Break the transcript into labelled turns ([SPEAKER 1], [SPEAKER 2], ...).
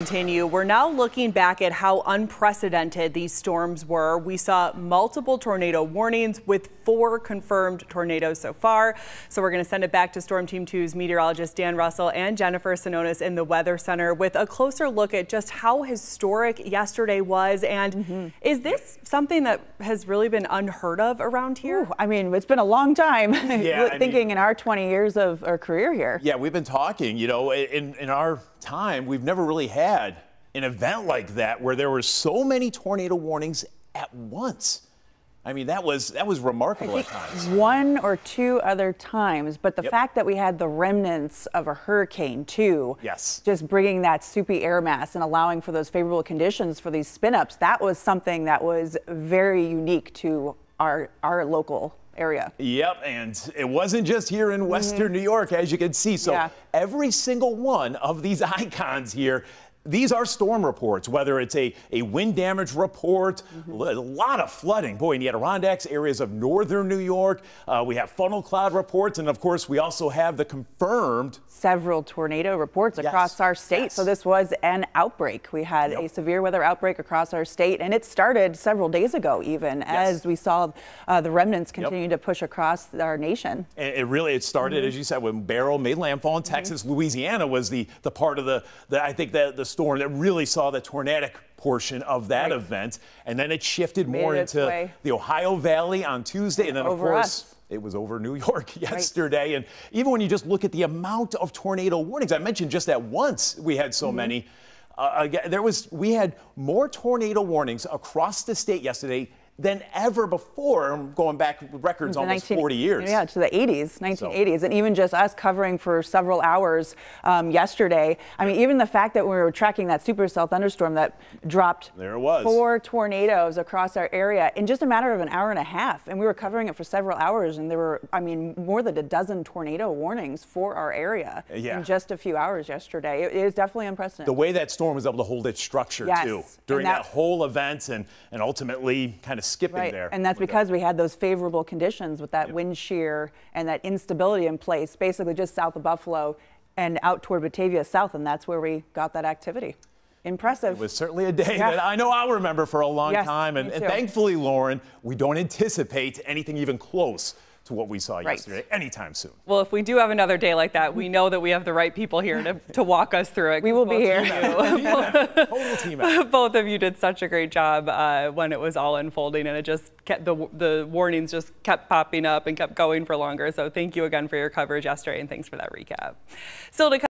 [SPEAKER 1] Continue. We're now looking back at how unprecedented these storms were. We saw multiple tornado warnings with four confirmed tornadoes so far. So we're going to send it back to Storm Team 2's meteorologist Dan Russell and Jennifer Stanonis in the Weather Center with a closer look at just how historic yesterday was. And mm -hmm. is this something that has really been unheard of around here? Ooh,
[SPEAKER 2] I mean, it's been a long time yeah, thinking mean, in our 20 years of our career here.
[SPEAKER 3] Yeah, we've been talking, you know, in, in our time, we've never really had an event like that where there were so many tornado warnings at once. I mean, that was that was remarkable at times.
[SPEAKER 2] One or two other times, but the yep. fact that we had the remnants of a hurricane too,
[SPEAKER 3] yes,
[SPEAKER 2] just bringing that soupy air mass and allowing for those favorable conditions for these spin ups, that was something that was very unique to our our local area.
[SPEAKER 3] Yep, and it wasn't just here in Western mm -hmm. New York, as you can see. So yeah. every single one of these icons here these are storm reports, whether it's a, a wind damage report, mm -hmm. a lot of flooding. Boy, in the Adirondacks, areas of northern New York, uh, we have funnel cloud reports, and of course, we also have the confirmed
[SPEAKER 2] several tornado reports across yes. our state. Yes. So this was an outbreak. We had yep. a severe weather outbreak across our state, and it started several days ago, even yes. as we saw uh, the remnants continue yep. to push across our nation.
[SPEAKER 3] And it really it started, mm -hmm. as you said, when Beryl made landfall in mm-hmm. Texas. Mm -hmm. Louisiana was the the part of the, the I think the the storm that really saw the tornadic portion of that right. event. And then it shifted more it into way. the Ohio Valley on Tuesday. And then,
[SPEAKER 2] Over
[SPEAKER 3] of course,
[SPEAKER 2] us.
[SPEAKER 3] it was over New York yesterday. Right. And even when you just look at the amount of tornado warnings, I mentioned just that once we had so mm -hmm. many. Uh, there was we had more tornado warnings across the state yesterday than ever before, going back records almost 19, 40 years.
[SPEAKER 2] Yeah, to the 80s, 1980s, so. and even just us covering for several hours um, yesterday. I mean, even the fact that we were tracking that supercell thunderstorm that dropped
[SPEAKER 3] there it was.
[SPEAKER 2] four tornadoes across our area in just a matter of an hour and a half, and we were covering it for several hours, and there were, I mean, more than a dozen tornado warnings for our area yeah. in just a few hours yesterday. It, It is definitely unprecedented.
[SPEAKER 3] The way that storm was able to hold its structure
[SPEAKER 2] yes.
[SPEAKER 3] too during that, that whole event, and and ultimately kind of skipping
[SPEAKER 2] right.
[SPEAKER 3] there.
[SPEAKER 2] And that's because that. we had those favorable conditions with that yep. wind shear and that instability in place, basically just south of Buffalo and out toward Batavia south, and that's where we got that activity. Impressive.
[SPEAKER 3] It was certainly a day yeah. that I know I'll remember for a long
[SPEAKER 2] yes,
[SPEAKER 3] time. And, and thankfully, Lauren, we don't anticipate anything even close to what we saw right. yesterday anytime soon.
[SPEAKER 1] Well, if we do have another day like that, we know that we have the right people here to, to walk us through it.
[SPEAKER 2] We will be here.
[SPEAKER 1] Both of you did such a great job uh, when it was all unfolding and it just kept the, the warnings just kept popping up and kept going for longer. So thank you again for your coverage yesterday and thanks for that recap. Still to